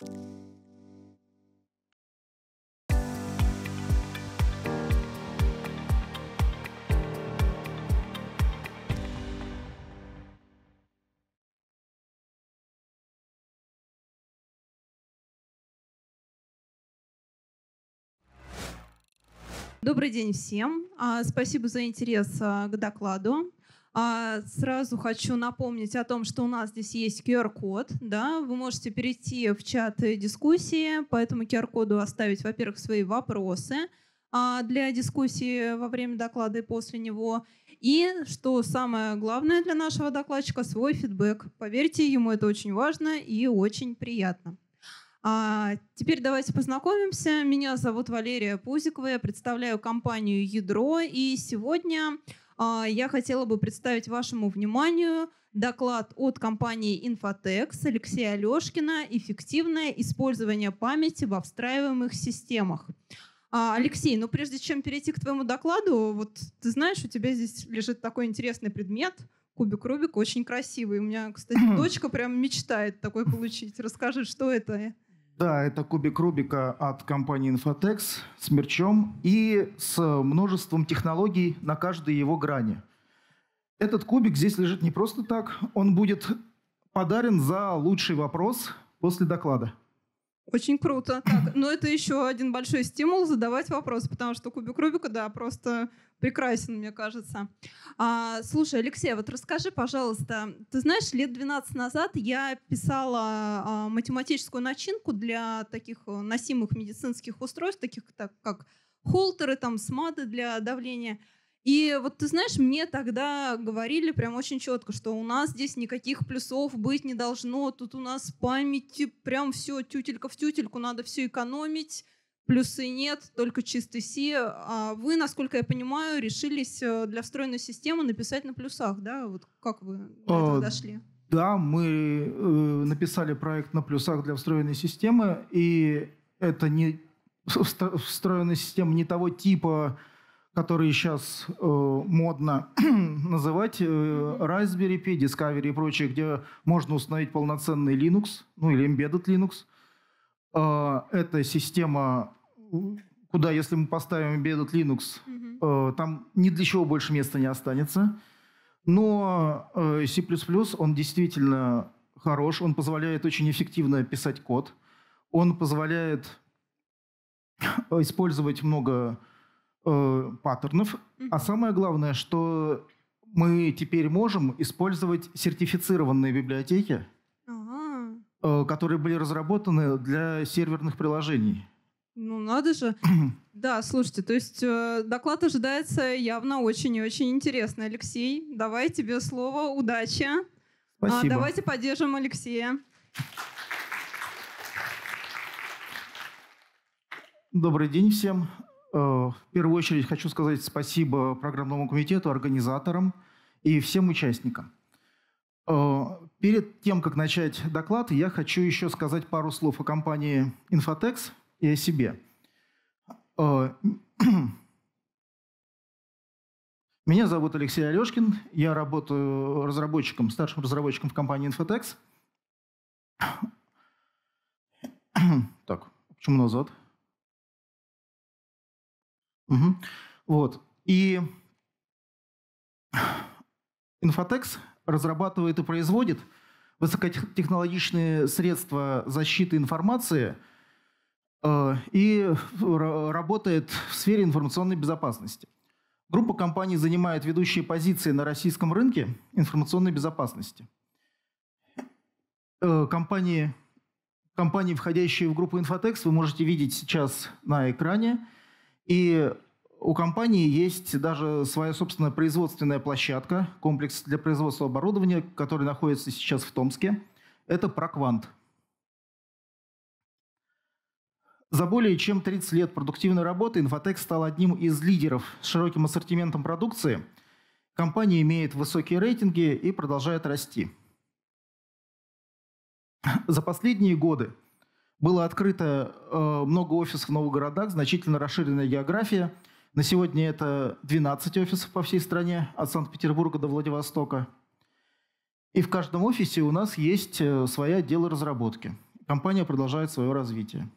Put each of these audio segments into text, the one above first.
Добрый день всем. А, спасибо за интерес а, к докладу. А, сразу хочу напомнить о том, что у нас здесь есть QR-код. Да? Вы можете перейти в чат дискуссии, по этому QR-коду оставить, во-первых, свои вопросы для дискуссии во время доклада и после него. И, что самое главное для нашего докладчика, свой фидбэк. Поверьте, ему это очень важно и очень приятно. А теперь давайте познакомимся. Меня зовут Валерия Пузикова, я представляю компанию «Ядро», и сегодня а, я хотела бы представить вашему вниманию доклад от компании Infotex Алексея Алешкина «Эффективное использование памяти во встраиваемых системах». А, Алексей, ну прежде чем перейти к твоему докладу, вот ты знаешь, у тебя здесь лежит такой интересный предмет – кубик Рубик, очень красивый. У меня, кстати, дочка прям мечтает такой получить. Расскажи, что это? Да, это кубик Рубика от компании Infotex с мерчом и с множеством технологий на каждой его грани. Этот кубик здесь лежит не просто так, он будет подарен за лучший вопрос после доклада. Очень круто. Так, но это еще один большой стимул задавать вопросы, потому что кубик Рубика, да, просто прекрасен, мне кажется. А, слушай, Алексей, вот расскажи, пожалуйста, ты знаешь, лет 12 назад я писала а, математическую начинку для таких э, носимых медицинских устройств, таких так, как холтеры, там, смады для давления. И вот ты знаешь, мне тогда говорили прям очень четко, что у нас здесь никаких плюсов быть не должно, тут у нас памяти прям все тютелька в тютельку, надо все экономить, плюсы нет, только чистый си. А вы, насколько я понимаю, решились э, для встроенной системы написать на плюсах, да? Вот как вы до этого а, дошли? Да, мы э, написали проект на плюсах для встроенной системы, и это не встроенная система не того типа, которые сейчас э, модно называть, э, Raspberry Pi, Discovery и прочее, где можно установить полноценный Linux, ну или embedded Linux. Э, это система, куда, если мы поставим embedded Linux, э, там ни для чего больше места не останется. Но э, C++, он действительно хорош, он позволяет очень эффективно писать код, он позволяет использовать много э, паттернов. Mm-hmm. А самое главное, что мы теперь можем использовать сертифицированные библиотеки, uh-huh. э, которые были разработаны для серверных приложений. Ну, надо же. да, слушайте, то есть э, доклад ожидается явно очень и очень интересный. Алексей, давай тебе слово. Удачи. Спасибо. А, давайте поддержим Алексея. Добрый день всем. Э, в первую очередь хочу сказать спасибо программному комитету, организаторам и всем участникам. Э, перед тем, как начать доклад, я хочу еще сказать пару слов о компании Infotex и о себе. Э, меня зовут Алексей Алешкин, я работаю разработчиком, старшим разработчиком в компании Infotex. Так, почему назад? Угу. Вот. И Infotex разрабатывает и производит высокотехнологичные средства защиты информации и работает в сфере информационной безопасности. Группа компаний занимает ведущие позиции на российском рынке информационной безопасности. Э, компании, компании, входящие в группу Infotex, вы можете видеть сейчас на экране – и у компании есть даже своя собственная производственная площадка, комплекс для производства оборудования, который находится сейчас в Томске. Это Проквант. За более чем 30 лет продуктивной работы Infotex стал одним из лидеров с широким ассортиментом продукции. Компания имеет высокие рейтинги и продолжает расти. За последние годы было открыто э, много офисов в новых городах, значительно расширенная география. На сегодня это 12 офисов по всей стране, от Санкт-Петербурга до Владивостока. И в каждом офисе у нас есть э, свои отделы разработки. компания продолжает свое развитие.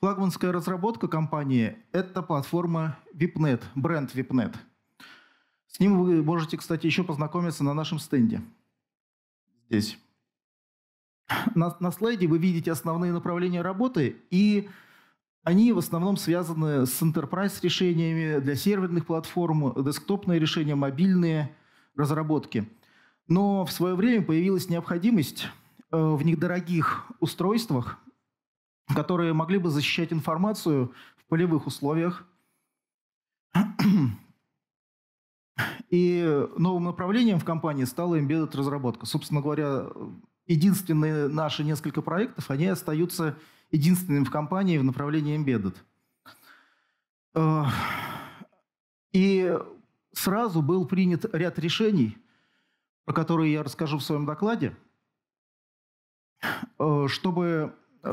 Флагманская разработка компании – это платформа VIPNet, бренд VIPNet. С ним вы можете, кстати, еще познакомиться на нашем стенде. Здесь. На, на слайде вы видите основные направления работы, и они в основном связаны с enterprise решениями для серверных платформ, десктопные решения, мобильные разработки. Но в свое время появилась необходимость э, в недорогих устройствах, которые могли бы защищать информацию в полевых условиях. И новым направлением в компании стала embedded разработка. Собственно говоря, единственные наши несколько проектов, они остаются единственным в компании в направлении embedded. Э, и сразу был принят ряд решений, про которые я расскажу в своем докладе, э, чтобы э,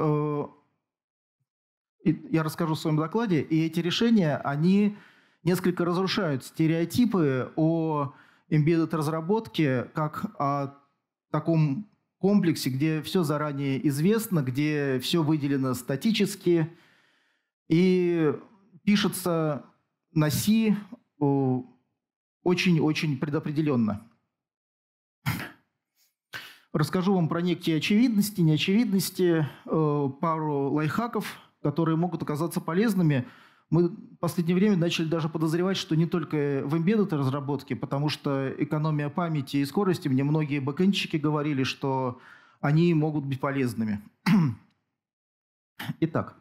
я расскажу в своем докладе, и эти решения, они несколько разрушают стереотипы о embedded разработке как о таком комплексе, где все заранее известно, где все выделено статически и пишется на C очень-очень предопределенно. Расскажу вам про некие очевидности, неочевидности, э, пару лайфхаков, которые могут оказаться полезными. Мы в последнее время начали даже подозревать, что не только в embedded разработке, потому что экономия памяти и скорости, мне многие бэкэндчики говорили, что они могут быть полезными. Итак,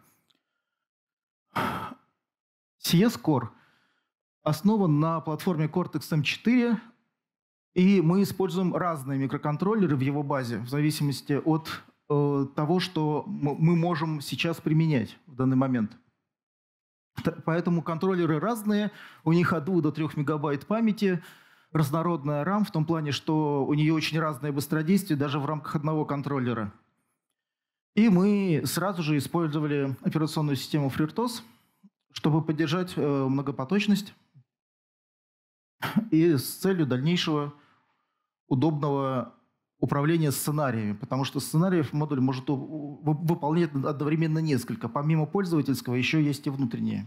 CS Core основан на платформе Cortex M4, и мы используем разные микроконтроллеры в его базе в зависимости от того, что мы можем сейчас применять в данный момент – Поэтому контроллеры разные, у них от 2 до 3 мегабайт памяти, разнородная RAM в том плане, что у нее очень разное быстродействие даже в рамках одного контроллера. И мы сразу же использовали операционную систему FreeRTOS, чтобы поддержать э, многопоточность и с целью дальнейшего удобного управления сценариями, потому что сценариев модуль может выполнять одновременно несколько. Помимо пользовательского еще есть и внутренние.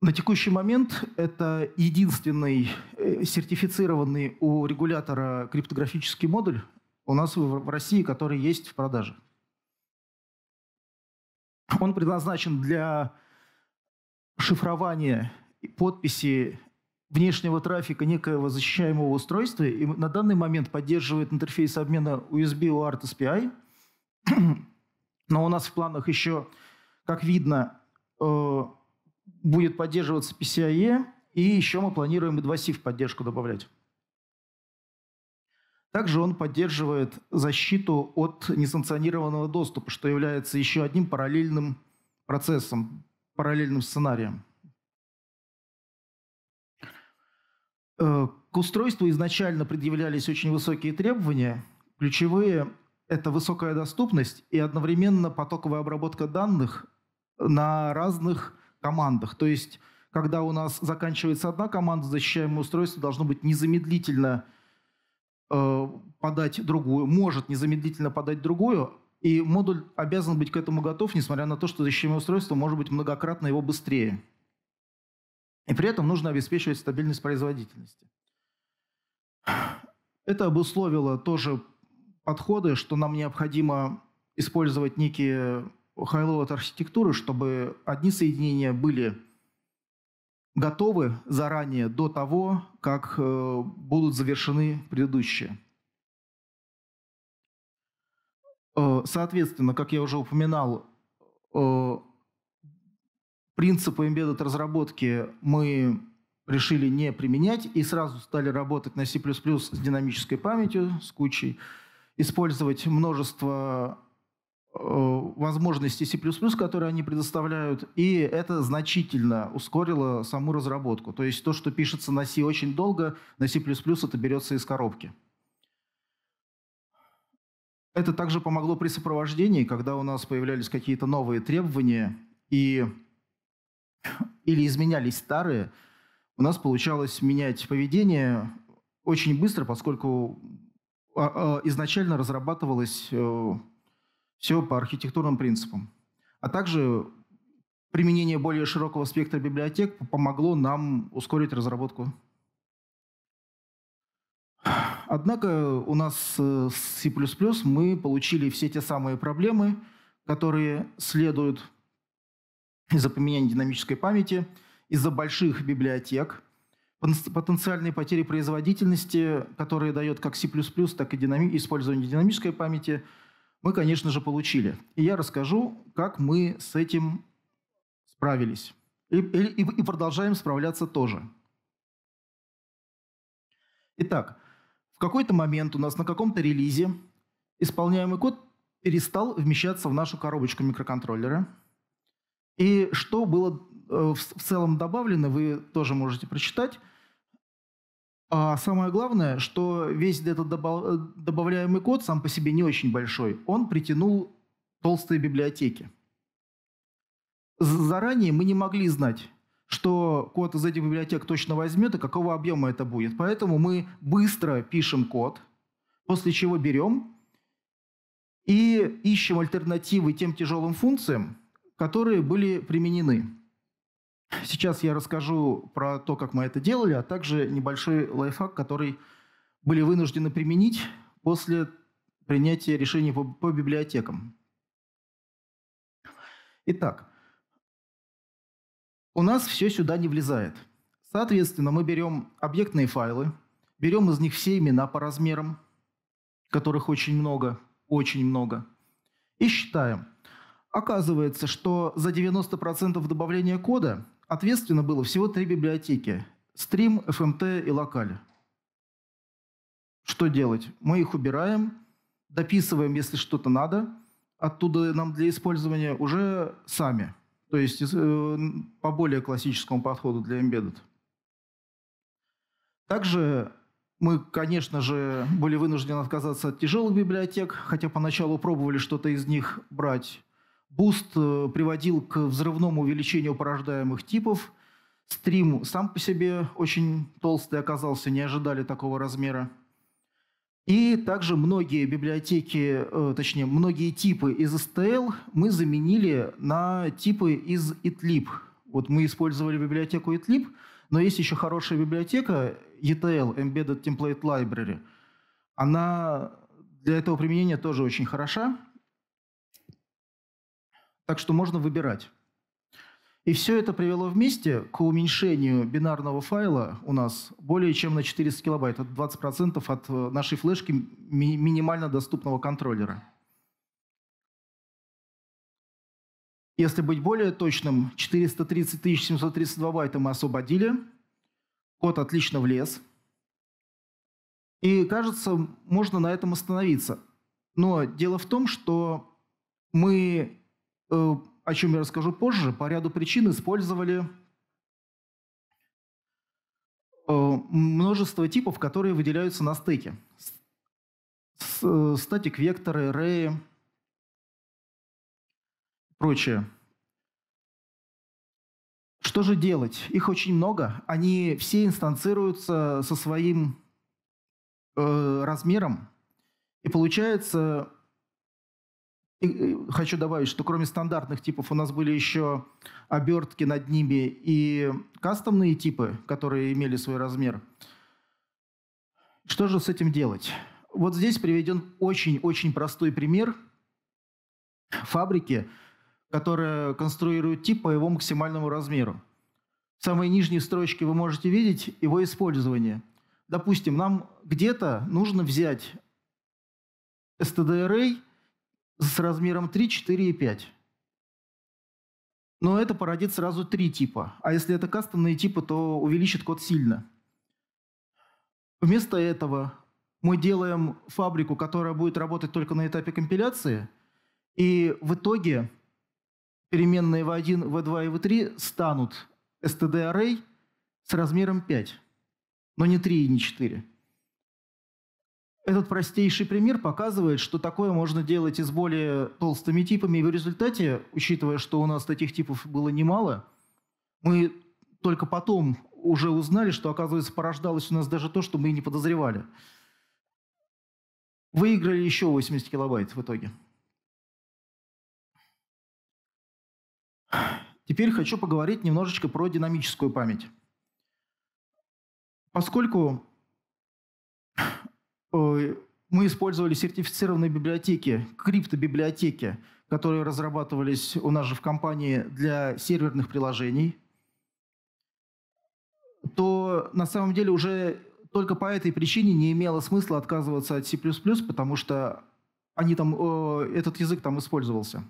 На текущий момент это единственный э, сертифицированный у регулятора криптографический модуль у нас в России, который есть в продаже. Он предназначен для шифрования подписи внешнего трафика некоего защищаемого устройства и на данный момент поддерживает интерфейс обмена USB UART SPI. Но у нас в планах еще, как видно, э, будет поддерживаться PCIe, и еще мы планируем и 2SIF поддержку добавлять. Также он поддерживает защиту от несанкционированного доступа, что является еще одним параллельным процессом, параллельным сценарием. Э, к устройству изначально предъявлялись очень высокие требования. Ключевые – это высокая доступность и одновременно потоковая обработка данных на разных командах. То есть, когда у нас заканчивается одна команда, защищаемое устройство должно быть незамедлительно э, подать другую, может незамедлительно подать другую, и модуль обязан быть к этому готов, несмотря на то, что защищаемое устройство может быть многократно его быстрее. И при этом нужно обеспечивать стабильность производительности. Это обусловило тоже подходы, что нам необходимо использовать некие high-load архитектуры, чтобы одни соединения были готовы заранее до того, как э, будут завершены предыдущие. Э, соответственно, как я уже упоминал, э, принципы embedded разработки мы решили не применять и сразу стали работать на C++ с динамической памятью, с кучей, использовать множество э, возможностей C++, которые они предоставляют, и это значительно ускорило саму разработку. То есть то, что пишется на C очень долго, на C++ это берется из коробки. Это также помогло при сопровождении, когда у нас появлялись какие-то новые требования, и или изменялись старые, у нас получалось менять поведение очень быстро, поскольку а, изначально разрабатывалось э, все по архитектурным принципам. А также применение более широкого спектра библиотек помогло нам ускорить разработку. Однако у нас э, с C++ мы получили все те самые проблемы, которые следуют из-за применения динамической памяти, из-за больших библиотек, потенциальные потери производительности, которые дает как C++, так и динами... использование динамической памяти, мы, конечно же, получили. И я расскажу, как мы с этим справились. И, и, и продолжаем справляться тоже. Итак, в какой-то момент у нас на каком-то релизе исполняемый код перестал вмещаться в нашу коробочку микроконтроллера. И что было э, в целом добавлено, вы тоже можете прочитать. А самое главное, что весь этот добавляемый код сам по себе не очень большой. Он притянул толстые библиотеки. Заранее мы не могли знать, что код из этих библиотек точно возьмет и какого объема это будет. Поэтому мы быстро пишем код, после чего берем и ищем альтернативы тем тяжелым функциям, которые были применены. Сейчас я расскажу про то, как мы это делали, а также небольшой лайфхак, который были вынуждены применить после принятия решений по, по библиотекам. Итак, у нас все сюда не влезает. Соответственно, мы берем объектные файлы, берем из них все имена по размерам, которых очень много, очень много, и считаем. Оказывается, что за 90% добавления кода ответственно было всего три библиотеки – Stream, FMT и Locale. Что делать? Мы их убираем, дописываем, если что-то надо, оттуда нам для использования уже сами – то есть э, по более классическому подходу для embedded. Также мы, конечно же, были вынуждены отказаться от тяжелых библиотек, хотя поначалу пробовали что-то из них брать. Boost э, приводил к взрывному увеличению порождаемых типов. Стрим сам по себе очень толстый оказался, не ожидали такого размера. И также многие библиотеки, э, точнее, многие типы из STL мы заменили на типы из itlib. Вот мы использовали библиотеку itlib, но есть еще хорошая библиотека ETL, Embedded Template Library. Она для этого применения тоже очень хороша. Так что можно выбирать. И все это привело вместе к уменьшению бинарного файла у нас более чем на 400 килобайт. Это 20% от э, нашей флешки ми- минимально доступного контроллера. Если быть более точным, 430 732 байта мы освободили. Код отлично влез. И кажется, можно на этом остановиться. Но дело в том, что мы о чем я расскажу позже, по ряду причин использовали э, множество типов, которые выделяются на стеке. Э, статик, векторы, array, прочее. Что же делать? Их очень много. Они все инстанцируются со своим э, размером. И получается, и хочу добавить, что кроме стандартных типов у нас были еще обертки над ними и кастомные типы, которые имели свой размер. Что же с этим делать? Вот здесь приведен очень-очень простой пример фабрики, которая конструирует тип по его максимальному размеру. В самой нижней строчке вы можете видеть его использование. Допустим, нам где-то нужно взять std-array с размером 3, 4 и 5. Но это породит сразу три типа. А если это кастомные типы, то увеличит код сильно. Вместо этого мы делаем фабрику, которая будет работать только на этапе компиляции, и в итоге переменные v1, v2 и v3 станут std-array с размером 5, но не 3 и не 4. Этот простейший пример показывает, что такое можно делать и с более толстыми типами. И в результате, учитывая, что у нас таких типов было немало, мы только потом уже узнали, что, оказывается, порождалось у нас даже то, что мы и не подозревали. выиграли еще 80 килобайт в итоге. Теперь хочу поговорить немножечко про динамическую память. Поскольку мы использовали сертифицированные библиотеки, криптобиблиотеки, которые разрабатывались у нас же в компании для серверных приложений, то на самом деле уже только по этой причине не имело смысла отказываться от C++, потому что они там, э, этот язык там использовался.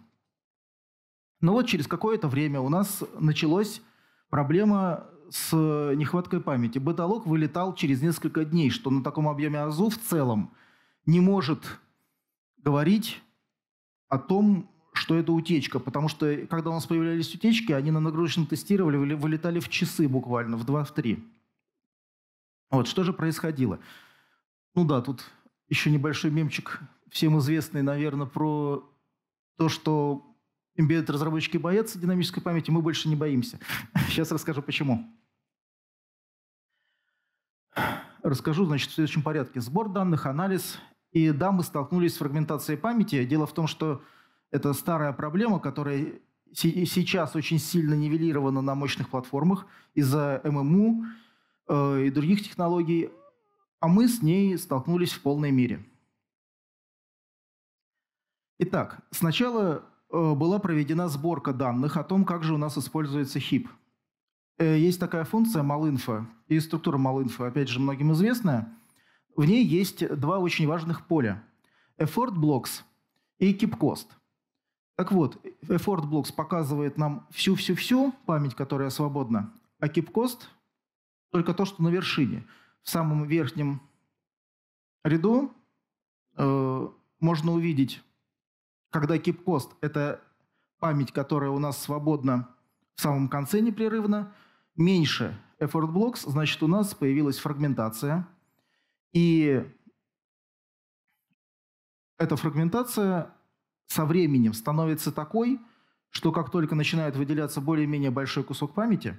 Но вот через какое-то время у нас началась проблема с нехваткой памяти. Беталог вылетал через несколько дней, что на таком объеме АЗУ в целом не может говорить о том, что это утечка, потому что когда у нас появлялись утечки, они на нагрузочном тестировании вылетали в часы буквально, в 2-3. Вот, что же происходило? Ну да, тут еще небольшой мемчик, всем известный, наверное, про то, что Embedded разработчики боятся динамической памяти, мы больше не боимся. Сейчас расскажу почему. Расскажу, значит, в следующем порядке. Сбор данных, анализ. И да, мы столкнулись с фрагментацией памяти. Дело в том, что это старая проблема, которая сейчас очень сильно нивелирована на мощных платформах из-за ММУ э, и других технологий, а мы с ней столкнулись в полной мере. Итак, сначала Э, была проведена сборка данных о том, как же у нас используется HIP. Э, есть такая функция malinfo и структура malinfo, опять же, многим известная. В ней есть два очень важных поля. Effort blocks и keep cost. Так вот, effort blocks показывает нам всю-всю-всю память, которая свободна, а keep cost – только то, что на вершине. В самом верхнем ряду э, можно увидеть когда keep cost – это память, которая у нас свободна в самом конце непрерывно, меньше effort blocks, значит, у нас появилась фрагментация. И эта фрагментация со временем становится такой, что как только начинает выделяться более-менее большой кусок памяти,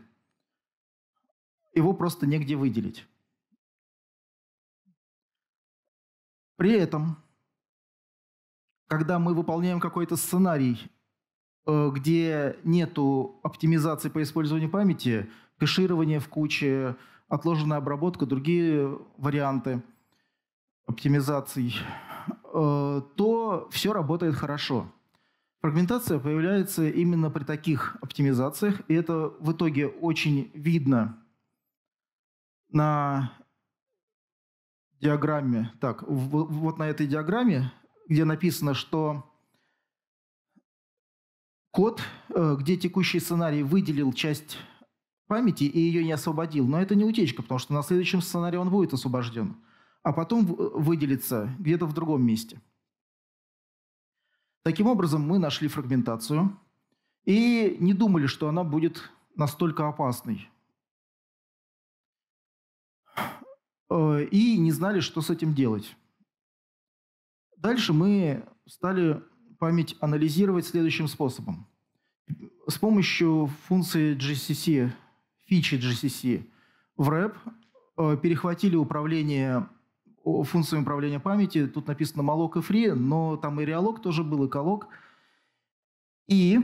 его просто негде выделить. При этом когда мы выполняем какой-то сценарий, э, где нету оптимизации по использованию памяти, кэширование в куче, отложенная обработка, другие варианты оптимизаций, э, то все работает хорошо. Фрагментация появляется именно при таких оптимизациях, и это в итоге очень видно на диаграмме. Так, вот на этой диаграмме где написано, что код, э, где текущий сценарий выделил часть памяти и ее не освободил. Но это не утечка, потому что на следующем сценарии он будет освобожден, а потом выделится где-то в другом месте. Таким образом, мы нашли фрагментацию и не думали, что она будет настолько опасной. Э, и не знали, что с этим делать. Дальше мы стали память анализировать следующим способом. С помощью функции GCC, фичи GCC в RAP э, перехватили управление функциями управления памяти. Тут написано malloc и free, но там и реалог тоже был, и колок. И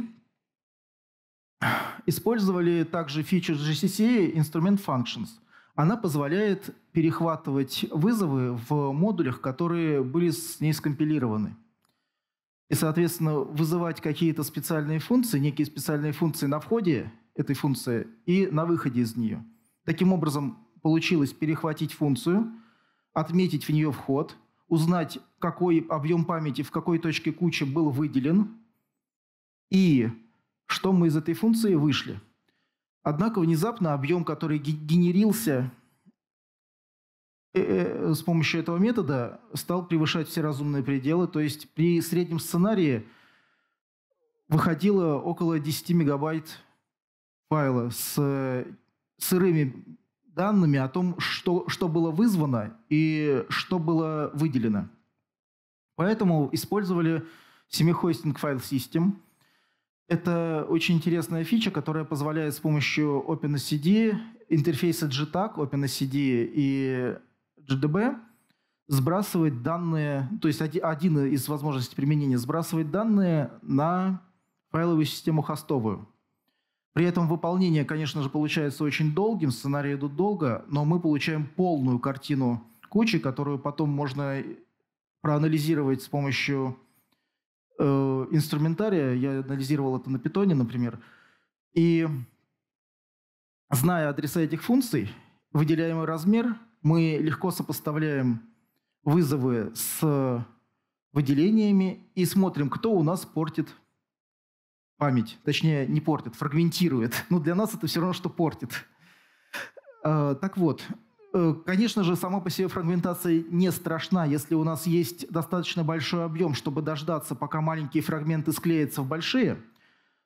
использовали также фичу GCC инструмент functions – она позволяет перехватывать вызовы в модулях, которые были с ней скомпилированы. И, соответственно, вызывать какие-то специальные функции, некие специальные функции на входе этой функции и на выходе из нее. Таким образом, получилось перехватить функцию, отметить в нее вход, узнать, какой объем памяти в какой точке кучи был выделен, и что мы из этой функции вышли – Однако внезапно объем, который генерился э, э, с помощью этого метода, стал превышать все разумные пределы. То есть при среднем сценарии выходило около 10 мегабайт файла с сырыми данными о том, что, что было вызвано и что было выделено. Поэтому использовали семихостинг файл System – это очень интересная фича, которая позволяет с помощью OpenSCD, интерфейса JTAG, OpenSCD и GDB сбрасывать данные, то есть один из возможностей применения, сбрасывать данные на файловую систему хостовую. При этом выполнение, конечно же, получается очень долгим, сценарии идут долго, но мы получаем полную картину кучи, которую потом можно проанализировать с помощью э, инструментария. Я анализировал это на питоне, например. И зная адреса этих функций, выделяемый размер, мы легко сопоставляем вызовы с выделениями и смотрим, кто у нас портит память. Точнее, не портит, фрагментирует. Но для нас это все равно, что портит. А, так вот, э, конечно же, сама по себе фрагментация не страшна, если у нас есть достаточно большой объем, чтобы дождаться, пока маленькие фрагменты склеятся в большие.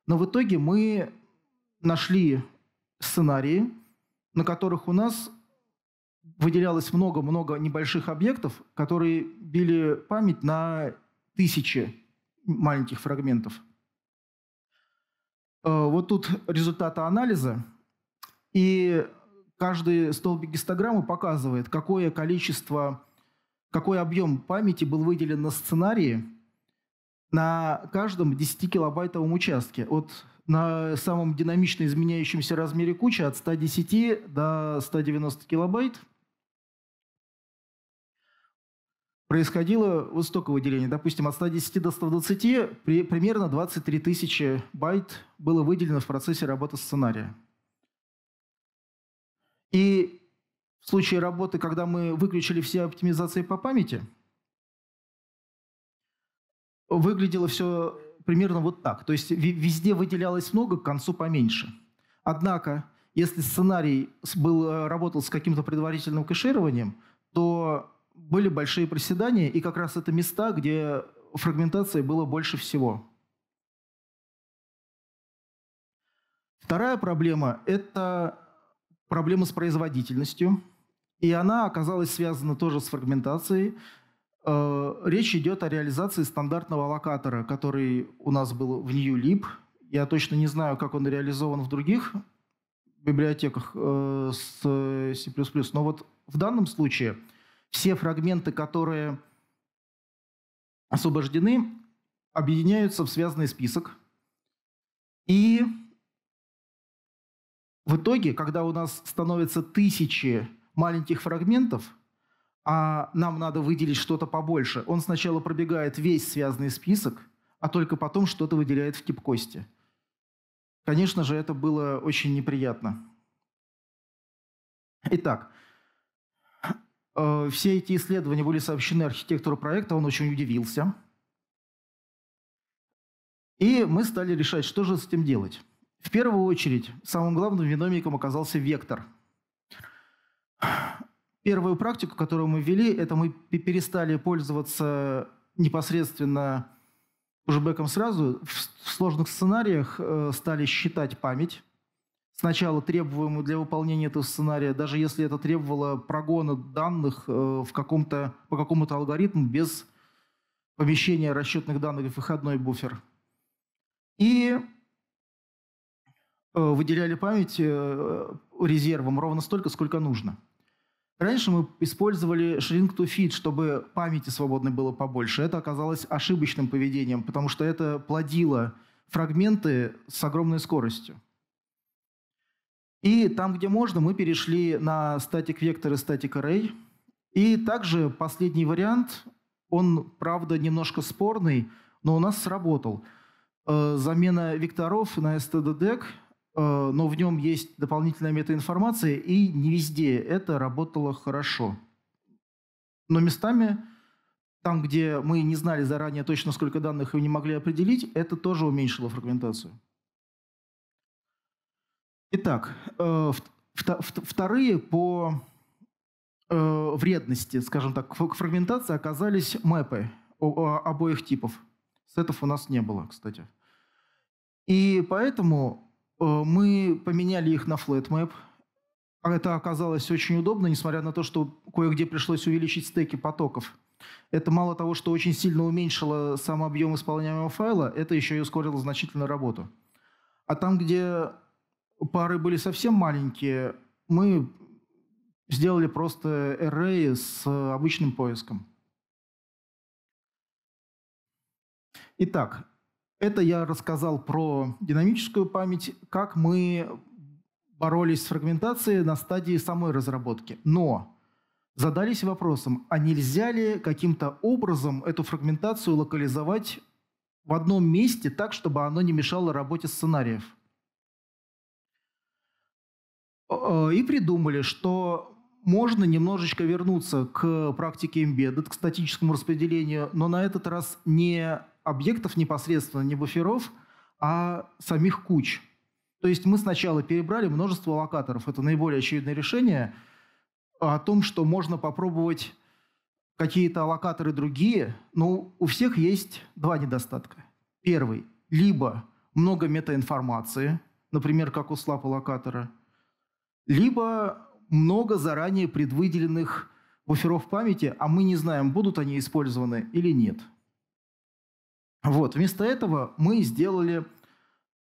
Но в итоге мы нашли сценарии, на которых у нас выделялось много-много небольших объектов, которые били память на тысячи маленьких фрагментов. Э, вот тут результаты анализа, и каждый столбик гистограммы показывает, какое количество, какой объем памяти был выделен на сценарии на каждом 10-килобайтовом участке. Вот на самом динамично изменяющемся размере кучи от 110 до 190 килобайт происходило высокое выделение. Допустим, от 110 до 120 при, примерно 23 тысячи байт было выделено в процессе работы сценария. И в случае работы, когда мы выключили все оптимизации по памяти, выглядело все примерно вот так. То есть везде выделялось много, к концу поменьше. Однако, если сценарий был, работал с каким-то предварительным кэшированием, то были большие проседания, и как раз это места, где фрагментации было больше всего. Вторая проблема – это проблема с производительностью, и она оказалась связана тоже с фрагментацией. Э, речь идет о реализации стандартного локатора, который у нас был в NewLib. Я точно не знаю, как он реализован в других библиотеках э, с C++, но вот в данном случае – все фрагменты, которые освобождены, объединяются в связанный список. И в итоге, когда у нас становится тысячи маленьких фрагментов, а нам надо выделить что-то побольше, он сначала пробегает весь связанный список, а только потом что-то выделяет в тип кости. Конечно же, это было очень неприятно. Итак, все эти исследования были сообщены архитектору проекта, он очень удивился. И мы стали решать, что же с этим делать. В первую очередь, самым главным виновником оказался вектор. Первую практику, которую мы ввели, это мы перестали пользоваться непосредственно пушбеком сразу. В сложных сценариях э, стали считать память сначала требуемую для выполнения этого сценария, даже если это требовало прогона данных э, в каком-то, по какому-то алгоритму без помещения расчетных данных в выходной буфер. И э, выделяли память э, резервом ровно столько, сколько нужно. Раньше мы использовали shrink to fit, чтобы памяти свободной было побольше. Это оказалось ошибочным поведением, потому что это плодило фрагменты с огромной скоростью. И там, где можно, мы перешли на static vector и static array. И также последний вариант, он, правда, немножко спорный, но у нас сработал. Э, замена векторов на std-deck, э, но в нем есть дополнительная метаинформация, и не везде это работало хорошо. Но местами, там, где мы не знали заранее точно, сколько данных и не могли определить, это тоже уменьшило фрагментацию. Итак, э, вторые по э, вредности, скажем так, к фрагментации оказались мэпы обоих типов. Сетов у нас не было, кстати. И поэтому э, мы поменяли их на FlatMap. Это оказалось очень удобно, несмотря на то, что кое-где пришлось увеличить стеки потоков. Это мало того, что очень сильно уменьшило сам объем исполняемого файла, это еще и ускорило значительно работу. А там, где пары были совсем маленькие, мы сделали просто array с обычным поиском. Итак, это я рассказал про динамическую память, как мы боролись с фрагментацией на стадии самой разработки. Но задались вопросом, а нельзя ли каким-то образом эту фрагментацию локализовать в одном месте так, чтобы оно не мешало работе сценариев? Э, и придумали, что можно немножечко вернуться к практике embedded, к статическому распределению, но на этот раз не объектов непосредственно, не буферов, а самих куч. То есть мы сначала перебрали множество локаторов. Это наиболее очевидное решение о том, что можно попробовать какие-то локаторы другие, но у всех есть два недостатка. Первый. Либо много метаинформации, например, как у слапа локатора, либо много заранее предвыделенных буферов памяти, а мы не знаем, будут они использованы или нет. Вот. Вместо этого мы сделали,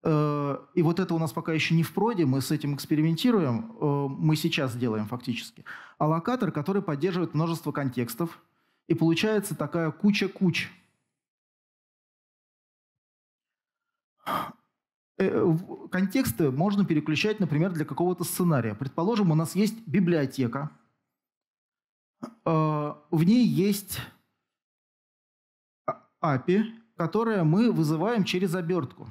э, и вот это у нас пока еще не в проде, мы с этим экспериментируем, э, мы сейчас делаем фактически, аллокатор, который поддерживает множество контекстов, и получается такая куча куч. Э, контексты можно переключать, например, для какого-то сценария. Предположим, у нас есть библиотека, э, в ней есть API, которое мы вызываем через обертку.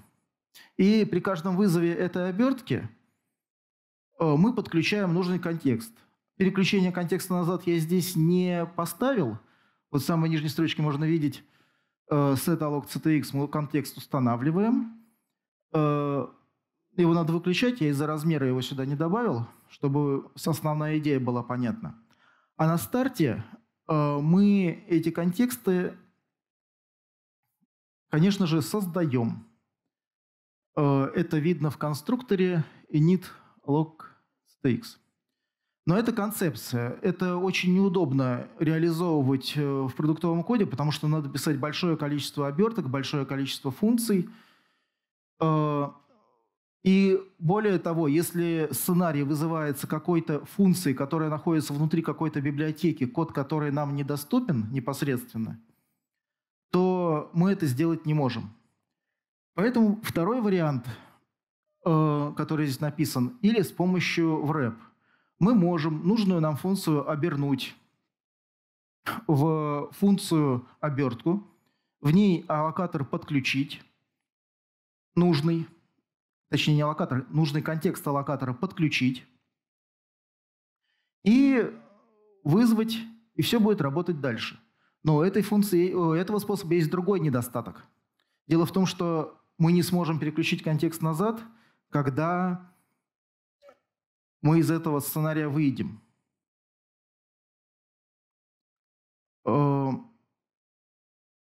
И при каждом вызове этой обертки э, мы подключаем нужный контекст. Переключение контекста назад я здесь не поставил. Вот в самой нижней строчке можно видеть set alloc ctx мы контекст устанавливаем – Э, его надо выключать, я из-за размера его сюда не добавил, чтобы основная идея была понятна. А на старте э, мы эти контексты, конечно же, создаем. Э, это видно в конструкторе init log stakes. Но это концепция. Это очень неудобно реализовывать в продуктовом коде, потому что надо писать большое количество оберток, большое количество функций – Э, и более того, если сценарий вызывается какой-то функцией, которая находится внутри какой-то библиотеки, код который нам недоступен непосредственно, то мы это сделать не можем. Поэтому второй вариант, э, который здесь написан, или с помощью wrap. Мы можем нужную нам функцию обернуть в функцию обертку, в ней аллокатор подключить, нужный, точнее не аллокатор, нужный контекст аллокатора подключить и вызвать, и все будет работать дальше. Но у этой функции, у этого способа есть другой недостаток. Дело в том, что мы не сможем переключить контекст назад, когда мы из этого сценария выйдем.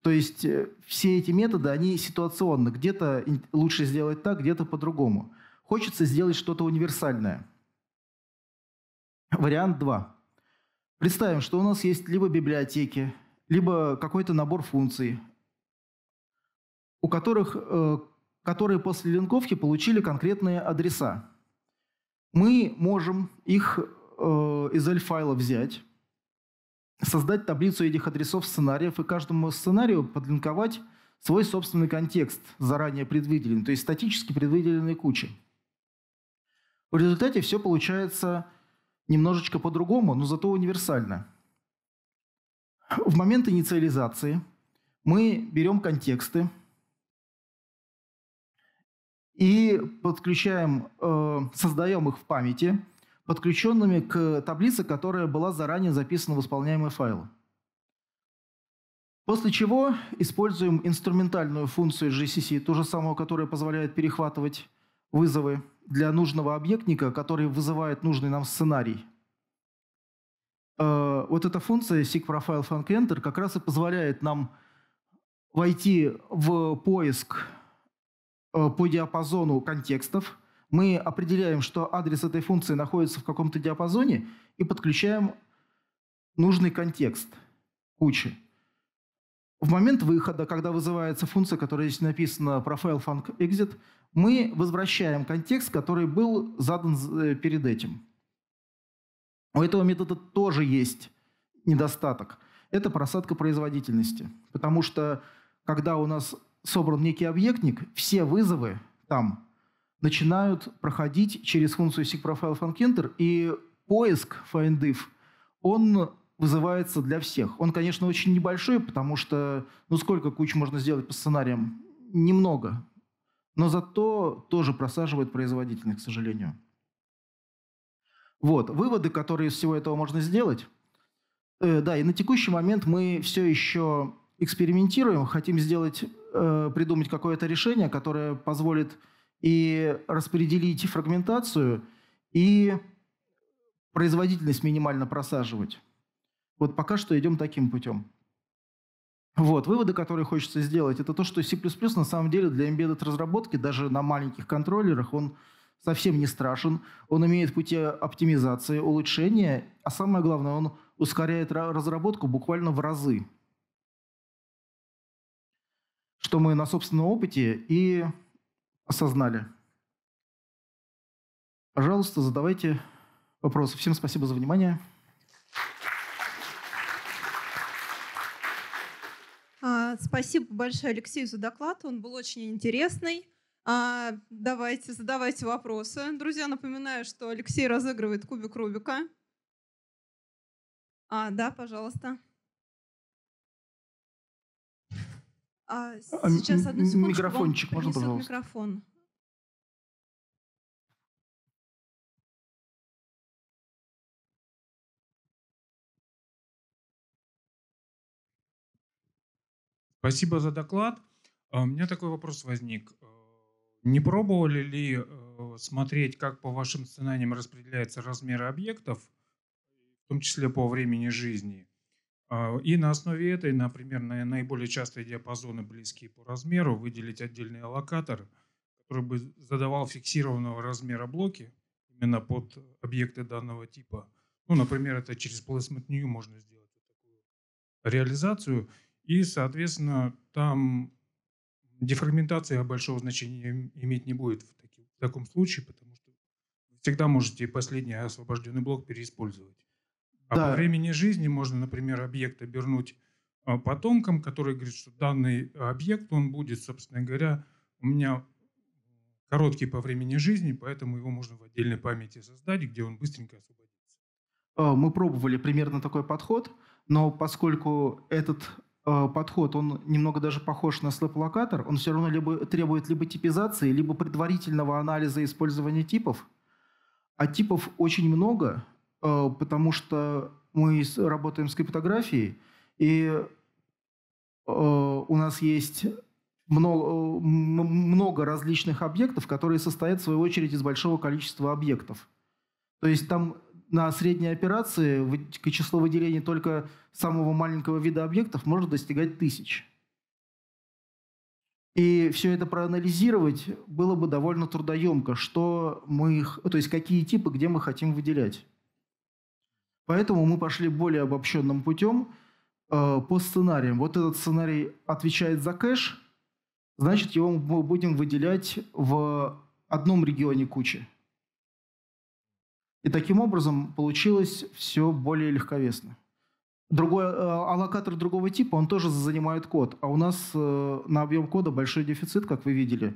То есть э, все эти методы, они ситуационны. Где-то лучше сделать так, где-то по-другому. Хочется сделать что-то универсальное. Вариант 2. Представим, что у нас есть либо библиотеки, либо какой-то набор функций, у которых, э, которые после линковки получили конкретные адреса. Мы можем их э, из L-файла взять, создать таблицу этих адресов сценариев и каждому сценарию подлинковать свой собственный контекст, заранее предвыделенный, то есть статически предвыделенные кучи. В результате все получается немножечко по-другому, но зато универсально. В момент инициализации мы берем контексты и подключаем, э, создаем их в памяти – подключенными к таблице, которая была заранее записана в исполняемые файлы. После чего используем инструментальную функцию GCC, ту же самую, которая позволяет перехватывать вызовы для нужного объектника, который вызывает нужный нам сценарий. Э, вот эта функция SIGProfile FunkEnter как раз и позволяет нам войти в поиск э, по диапазону контекстов – мы определяем, что адрес этой функции находится в каком-то диапазоне и подключаем нужный контекст кучи. В момент выхода, когда вызывается функция, которая здесь написана profile func exit, мы возвращаем контекст, который был задан э, перед этим. У этого метода тоже есть недостаток. Это просадка производительности. Потому что когда у нас собран некий объектник, все вызовы там начинают проходить через функцию SIGProfile FunCenter, и поиск findIf, он вызывается для всех. Он, конечно, очень небольшой, потому что, ну, сколько куч можно сделать по сценариям? Немного. Но зато тоже просаживает производительность, к сожалению. Вот, выводы, которые из всего этого можно сделать. Э, да, и на текущий момент мы все еще экспериментируем, хотим сделать, э, придумать какое-то решение, которое позволит и распределить фрагментацию, и производительность минимально просаживать. Вот пока что идем таким путем. Вот, выводы, которые хочется сделать, это то, что C++ на самом деле для embedded разработки, даже на маленьких контроллерах, он совсем не страшен, он имеет пути оптимизации, улучшения, а самое главное, он ускоряет разработку буквально в разы. Что мы на собственном опыте и осознали. Пожалуйста, задавайте вопросы. Всем спасибо за внимание. А, спасибо большое Алексею за доклад. Он был очень интересный. А, давайте, задавайте вопросы. Друзья, напоминаю, что Алексей разыгрывает кубик Рубика. А, да, пожалуйста. А, а сейчас одну секунду. Микрофончик, можно, пожалуйста? микрофон. Спасибо за доклад. А, у меня такой вопрос возник. Не пробовали ли э, смотреть, как по вашим сценариям распределяется размер объектов, в том числе по времени жизни? А, и на основе этой, например, на наиболее частые диапазоны, близкие по размеру, выделить отдельный аллокатор, который бы задавал фиксированного размера блоки именно под объекты данного типа. Ну, например, это через placement new можно сделать такую реализацию. И, соответственно, там Дефрагментация большого значения иметь не будет в, в таком случае, потому что всегда можете последний освобожденный блок переиспользовать. А да. по времени жизни можно, например, объект обернуть а, потомкам, который говорит, что данный объект, он будет, собственно говоря, у меня короткий по времени жизни, поэтому его можно в отдельной памяти создать, где он быстренько освободится. А, мы пробовали примерно такой подход, но поскольку этот Э, подход, он немного даже похож на слэп-локатор, он все равно либо, требует либо типизации, либо предварительного анализа использования типов. А типов очень много, потому что мы работаем с криптографией, и э, у нас есть много, много различных объектов, которые состоят, в свою очередь, из большого количества объектов. То есть там на средней операции число выделений только самого маленького вида объектов может достигать тысяч. И все это проанализировать было бы довольно трудоемко, что мы их, то есть какие типы, где мы хотим выделять. Поэтому мы пошли более обобщенным путем э, по сценариям. Вот этот сценарий отвечает за кэш, значит его мы будем выделять в одном регионе кучи. И таким образом получилось все более легковесно. Другой э, аллокатор другого типа, он тоже занимает код. А у нас э, на объем кода большой дефицит, как вы видели.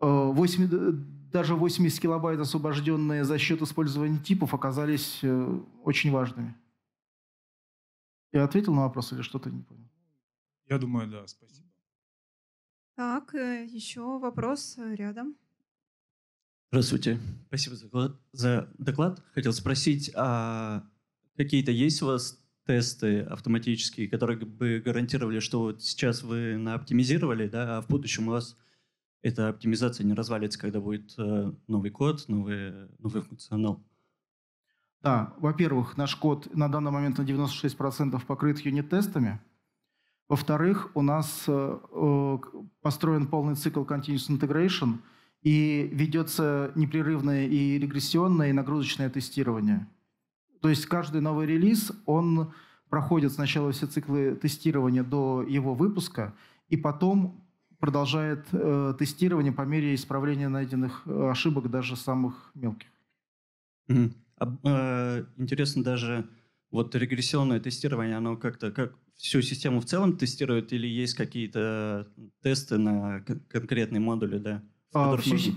8, э, даже 80 килобайт, освобожденные за счет использования типов, оказались очень важными. Я ответил на вопрос или что-то не понял? Я думаю, да, спасибо. Так, еще вопрос рядом. Здравствуйте. Спасибо за доклад. За доклад. Хотел спросить, а какие-то есть у вас тесты автоматические, которые бы гарантировали, что вот сейчас вы наоптимизировали, да, а в будущем у вас эта оптимизация не развалится, когда будет э, новый код, новый, новый функционал? Да, во-первых, наш код на данный момент на 96% покрыт юнит-тестами. Во-вторых, у нас э, э построен полный цикл Continuous Integration – и ведется непрерывное и регрессионное, и нагрузочное тестирование. То есть каждый новый релиз, он проходит сначала все циклы тестирования до его выпуска, и потом продолжает э, тестирование по мере исправления найденных э, ошибок, даже самых мелких. Mm-hmm. э, интересно даже вот регрессионное тестирование, оно как-то как всю систему в целом тестирует или есть какие-то тесты на конкретные модули, да? А, всю... можно...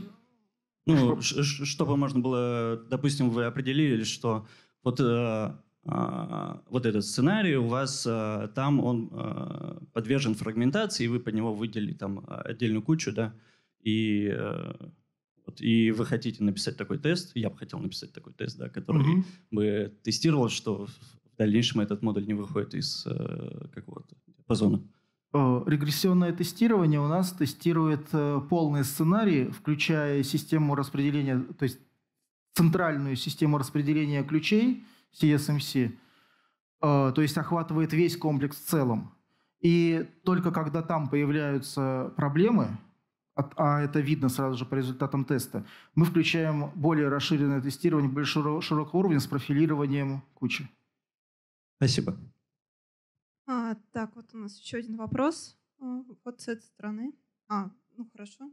Ну, чтобы можно было, допустим, вы определили, что вот э, а, вот этот сценарий у вас а, там он а, подвержен фрагментации, и вы под него выделили там отдельную кучу, да, и, э, вот, и вы хотите написать такой тест, я бы хотел написать такой тест, да, который mm-hmm. бы тестировал, что в дальнейшем этот модуль не выходит из э, какого-то диапазона. Регрессионное тестирование у нас тестирует э, полный сценарий, включая систему распределения, то есть центральную систему распределения ключей – CSMC, э, то есть охватывает весь комплекс в целом. И только когда там появляются проблемы, а это видно сразу же по результатам теста, мы включаем более расширенное тестирование, более широкого уровня с профилированием кучи. Спасибо. А, так, вот у нас еще один вопрос. А, вот с этой стороны. А, ну хорошо.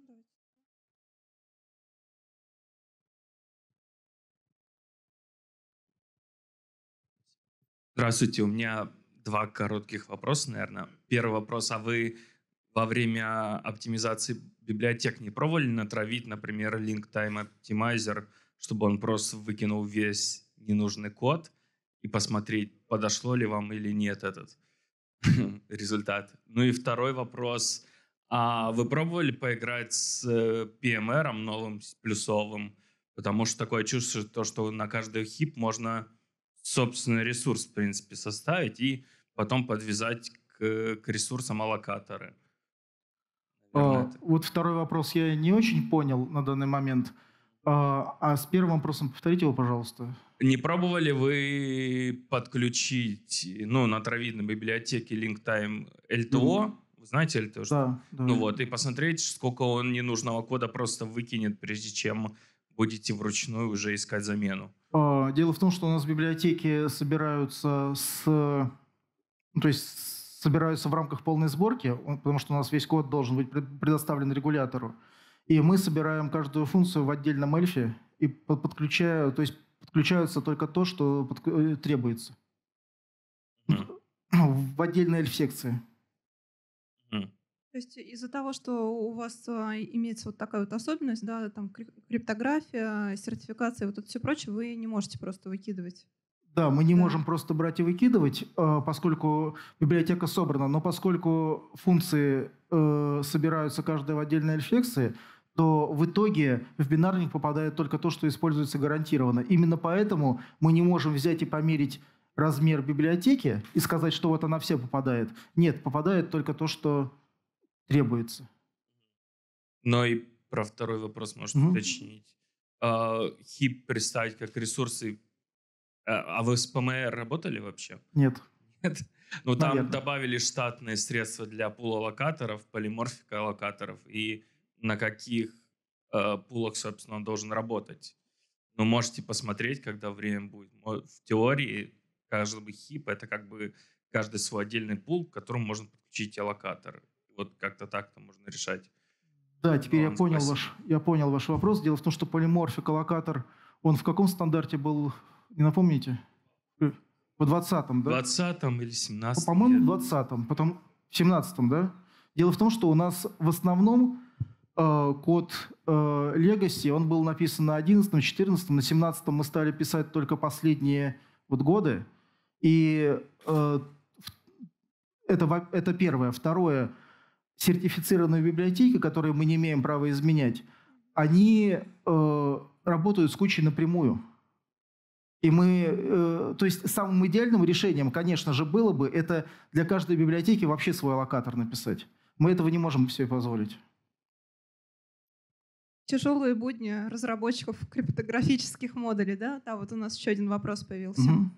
Здравствуйте, у меня два коротких вопроса, наверное. Первый вопрос, а вы во время оптимизации библиотек не пробовали натравить, например, Link Time Optimizer, чтобы он просто выкинул весь ненужный код и посмотреть, подошло ли вам или нет этот результат? Ну и второй вопрос. А вы пробовали поиграть с PMR э, новым, плюсовым? Потому что такое чувство, то, что на каждый хип можно собственный ресурс, в принципе, составить и потом подвязать к, к ресурсам аллокаторы. а, вот второй вопрос я не очень понял на данный момент. А, а с первым вопросом повторите его, пожалуйста. Не пробовали вы подключить, ну, на травидной библиотеке LinkTime LTO? Mm-hmm. Вы знаете LTO? Да, да. Ну вот, и посмотреть, сколько он ненужного кода просто выкинет, прежде чем будете вручную уже искать замену. А, дело в том, что у нас в библиотеке собираются с... Ну, то есть собираются в рамках полной сборки, потому что у нас весь код должен быть предоставлен регулятору. И мы собираем каждую функцию в отдельном эльфе и подключаю, то есть подключаются только то, что э, требуется. Mm. В отдельной эльф-секции. То есть из-за того, что у вас а, имеется вот такая вот особенность, да, там криптография, сертификация, вот это все прочее, вы не можете просто выкидывать. Да, мы не да. можем просто брать и выкидывать, а, поскольку библиотека собрана, но поскольку функции э, собираются каждая в отдельной эльфекции, то в итоге в бинарник попадает только то, что используется гарантированно. Именно поэтому мы не можем взять и померить размер библиотеки и сказать, что вот она все попадает. Нет, попадает только то, что требуется. Но и про второй вопрос можно угу. уточнить. А, хип представить как ресурсы. А, а вы с ПМР работали вообще? Нет. Нет? Ну, там Наверное. добавили штатные средства для пула-локаторов, полиморфика-локаторов, и на каких э, пулах, собственно, он должен работать. Но можете посмотреть, когда время будет. В теории каждый хип — это как бы каждый свой отдельный пул, к которому можно подключить аллокаторы. Вот как-то так-то можно решать. Да, теперь я понял, ваш, я понял ваш вопрос. Дело в том, что полиморфик аллокатор, он в каком стандарте был, не напомните? В 20-м, да? В 20-м или 17-м? По-моему, в 20-м, потом в 17-м, да? Дело в том, что у нас в основном э, код э, Legacy, он был написан на 11-м, 14-м, на 17-м мы стали писать только последние вот годы. И э, это, это первое. Второе, сертифицированные библиотеки, которые мы не имеем права изменять, они э, работают с кучей напрямую. И мы, э, то есть самым идеальным решением, конечно же, было бы это для каждой библиотеки вообще свой локатор написать. Мы этого не можем себе позволить. Тяжелые будни разработчиков криптографических модулей, да? Да, вот у нас еще один вопрос появился. Угу.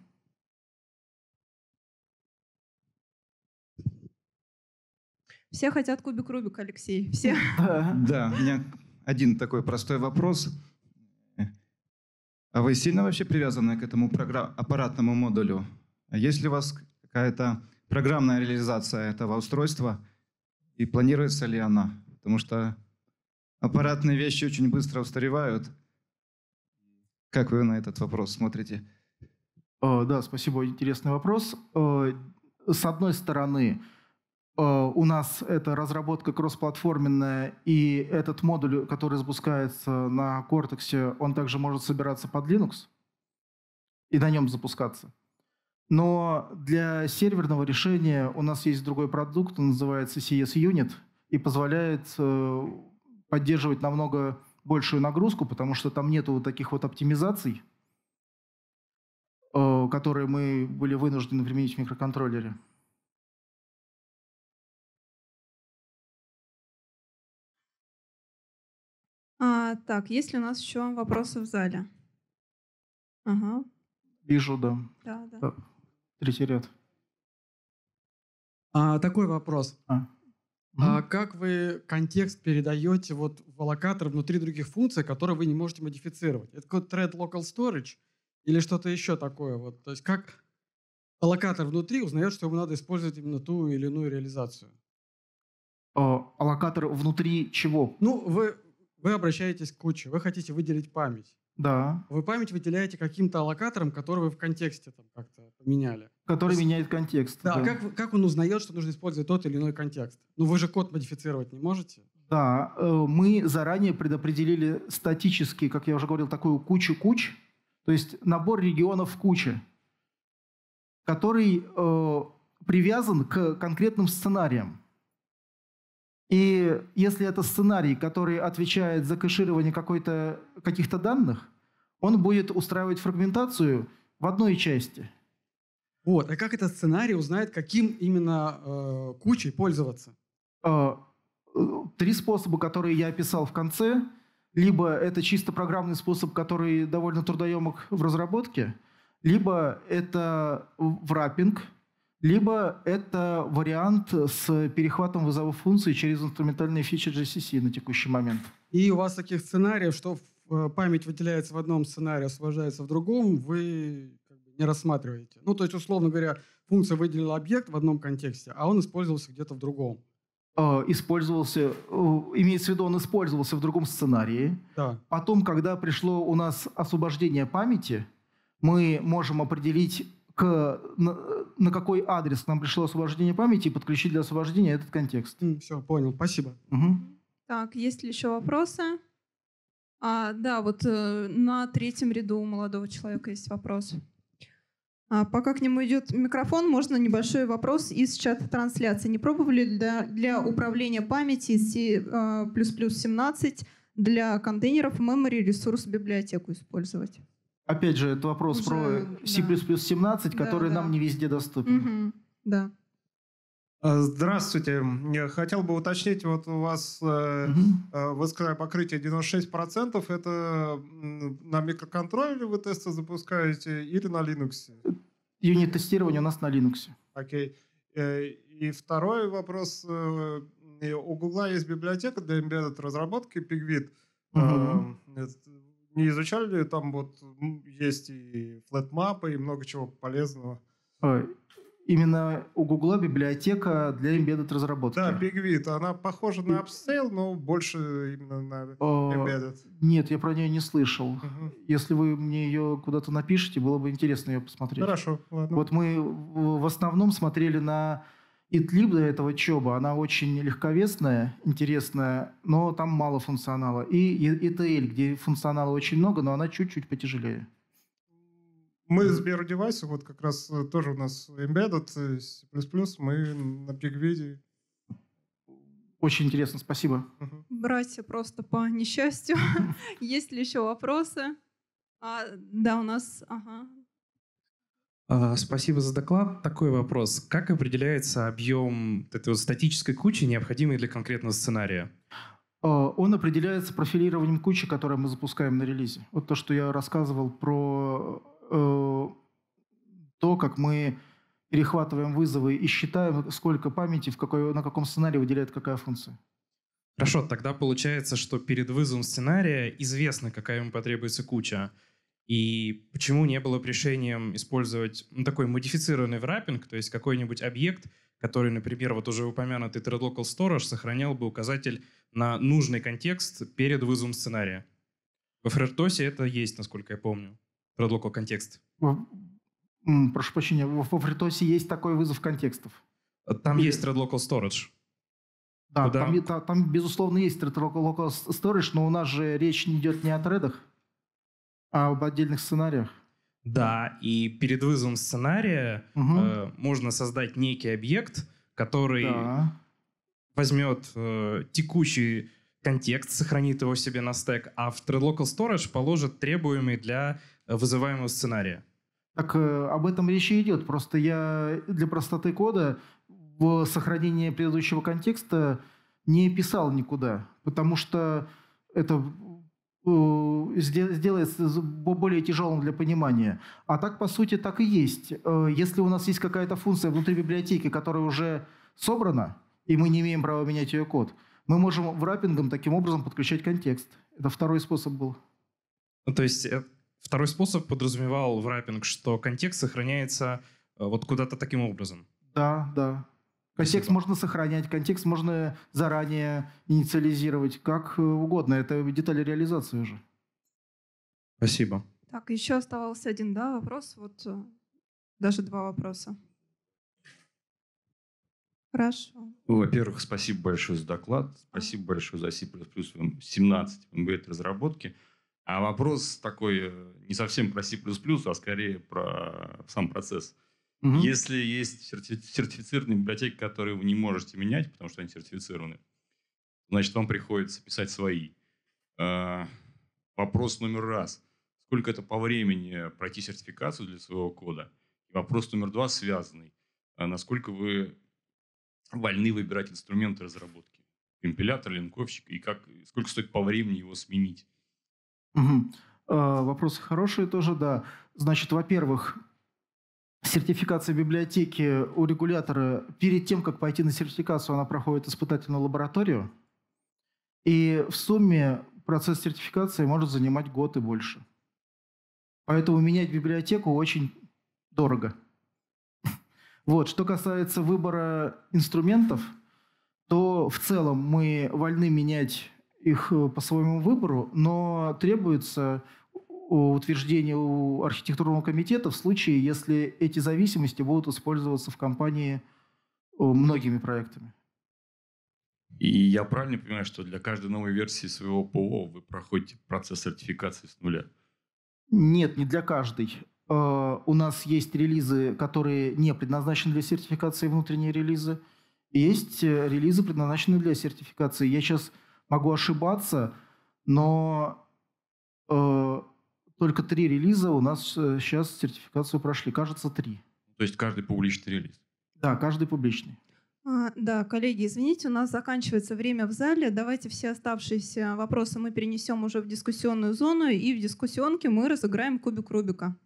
Все хотят кубик Рубик, Алексей. Все. Да, у меня один такой простой вопрос. А вы сильно вообще привязаны к этому аппаратному модулю? А есть ли у вас какая-то программная реализация этого устройства? И планируется ли она? Потому что аппаратные вещи очень быстро устаревают. Как вы на этот вопрос смотрите? Э, Да, спасибо, интересный вопрос. Э, С одной стороны, у нас это разработка кроссплатформенная, и этот модуль, который запускается на Cortex, он также может собираться под Linux и на нем запускаться. Но для серверного решения у нас есть другой продукт, он называется CS Unit, и позволяет э, поддерживать намного большую нагрузку, потому что там нету вот таких вот оптимизаций, э, которые мы были вынуждены применить в микроконтроллере. А, так, есть ли у нас еще вопросы в зале? Ага, Вижу, да. да, да. Да. Третий ряд. А, такой вопрос. А. А Мгм. как вы контекст передаете вот в аллокатор внутри других функций, которые вы не можете модифицировать? Это какой-то thread local storage или что-то еще такое? Вот, то есть как аллокатор внутри узнает, что ему надо использовать именно ту или иную реализацию? Э, Аллокатор внутри чего? Ну, вы, вы обращаетесь к куче, вы хотите выделить память. Да. Вы память выделяете каким-то аллокатором, который вы в контексте там как-то поменяли. Который То есть- меняет контекст. Да, а да. как, вы- как он узнает, что нужно использовать тот или иной контекст? Ну, вы же код модифицировать не можете. Да, э, мы заранее предопределили статически, как я уже говорил, такую кучу куч, то есть набор регионов в куче, который э, привязан к конкретным сценариям. И если это сценарий, который отвечает за кэширование каких-то данных, он будет устраивать фрагментацию в одной части. Вот. А как этот сценарий узнает, каким именно э, кучей пользоваться? Э, э, Три способа, которые я описал в конце. Либо это чисто программный способ, который довольно трудоемок в разработке, либо это враппинг, либо это вариант с перехватом вызовов функций через инструментальные фичи GCC на текущий момент. И у вас таких сценариев, что э, память выделяется в одном сценарии, освобождается в другом, вы как бы не рассматриваете. Ну, то есть, условно говоря, функция выделила объект в одном контексте, а он использовался где-то в другом. Э, Использовался, э, имеется в виду, он использовался в другом сценарии. Да. Потом, когда пришло у нас освобождение памяти, мы можем определить, к, на, на какой адрес к нам пришло освобождение памяти и подключить для освобождения этот контекст. все, понял. Спасибо. Мгм. Так, есть ли еще вопросы? А, да, вот э, на третьем ряду у молодого человека есть вопрос. А, пока к нему идет микрофон, можно небольшой вопрос из чата трансляции. Не пробовали для, для управления памяти C++ 17 для контейнеров memory ресурс библиотеку использовать? Опять же, это вопрос Уже, про C++ да. 17, Да, который да. нам не везде доступен. Мгм, Да. А, Здравствуйте. Я хотел бы уточнить, вот у вас э, вы сказали покрытие 96%. Это на микроконтроллере вы тесты запускаете или на Linux? Юнит-тестирование у нас на Linux. Окей. Э, И второй вопрос. У Гугла есть библиотека для embedded разработки Pigvit. Мгм. Не изучали ли там вот есть и флетмапы, и много чего полезного? Ой, Именно у Гугла библиотека для embedded разработки. Да, Pigvit. Она похожа на Upsale, но больше именно на embedded. Нет, я про нее не слышал. Мгм. Если вы мне ее куда-то напишите, было бы интересно ее посмотреть. Хорошо, ладно. Вот мы в основном смотрели на Итлиб до этого Чоба. Она очень легковесная, интересная, но там мало функционала. И ETL, где функционала очень много, но она чуть-чуть потяжелее. Мы с Device, вот как раз э, тоже у нас embedded, э, C++, мы на Pigvid. Очень интересно, спасибо. Мгм. Братья просто по несчастью. Есть ли еще вопросы? А, да, у нас... Ага. А, Спасибо за доклад. Такой вопрос. Как определяется объем этой вот статической кучи, необходимой для конкретного сценария? Э, Он определяется профилированием кучи, которое мы запускаем на релизе. Вот то, что я рассказывал про э, то, как мы перехватываем вызовы и считаем, сколько памяти в какой, на каком сценарии выделяет какая функция. Хорошо, тогда получается, что перед вызовом сценария известно, какая ему потребуется куча. И почему не было бы решением использовать ну, такой модифицированный враппинг, то есть какой-нибудь объект, который, например, вот уже упомянутый thread local storage сохранял бы указатель на нужный контекст перед вызовом сценария? Во FreeRTOS это есть, насколько я помню. Thread Local контекст. Прошу прощения, во FreeRTOS есть такой вызов контекстов. Там Или... есть Thread Local Storage. Да, Куда... там, там, безусловно, есть Thread Local Storage, но у нас же речь идет не о тредах, а об отдельных сценариях. Да, и перед вызовом сценария угу. э, можно создать некий объект, который да. возьмет э, текущий контекст, сохранит его себе на стек, а в Thread Local Storage положит требуемый для вызываемого сценария. Так э, об этом речь и идет. Просто я для простоты кода в сохранение предыдущего контекста не писал никуда, потому что это э, сделается более тяжелым для понимания. А так, по сути, так и есть. Э, если у нас есть какая-то функция внутри библиотеки, которая уже собрана, и мы не имеем права менять ее код, мы можем в раппингом таким образом подключать контекст. Это второй способ был. Ну, то есть э, второй способ подразумевал в раппинг, что контекст сохраняется вот куда-то таким образом. Да, да. Контекст Спасибо. можно сохранять, контекст можно заранее инициализировать, как угодно. Это детали реализации уже. Спасибо. Так, еще оставался один да, вопрос. Вот э, даже два вопроса. Хорошо. Ну, во-первых, спасибо большое за доклад. Спасибо большое за C++ 17 в разработки. А вопрос такой э, не совсем про C++, а скорее про сам процесс. Угу. Если есть сертифицированные библиотеки, которые вы не можете менять, потому что они сертифицированы, значит, вам приходится писать свои. А, вопрос номер раз. Сколько это по времени пройти сертификацию для своего кода? И вопрос номер два связанный. А насколько вы вольны выбирать инструменты разработки? Компилятор, линковщик, и как, сколько стоит по времени его сменить? Угу. Вопросы хорошие тоже, да. Значит, во-первых, Сертификация библиотеки у регулятора перед тем, как пойти на сертификацию, она проходит испытательную лабораторию. И в сумме процесс сертификации может занимать год и больше. Поэтому менять библиотеку очень дорого. Вот. Что касается выбора инструментов, то в целом мы вольны менять их по своему выбору, но требуется утверждения у архитектурного комитета в случае, если эти зависимости будут использоваться в компании многими проектами. И я правильно понимаю, что для каждой новой версии своего ПО вы проходите процесс сертификации с нуля? Нет, не для каждой. Э, у нас есть релизы, которые не предназначены для сертификации, внутренние релизы. Есть э, релизы, предназначенные для сертификации. Я сейчас могу ошибаться, но э, только три релиза у нас сейчас э, сертификацию прошли. Кажется, три. То есть каждый публичный релиз? Да, каждый публичный. А, да, коллеги, извините, у нас заканчивается время в зале. Давайте все оставшиеся вопросы мы перенесем уже в дискуссионную зону, и в дискуссионке мы разыграем кубик Рубика.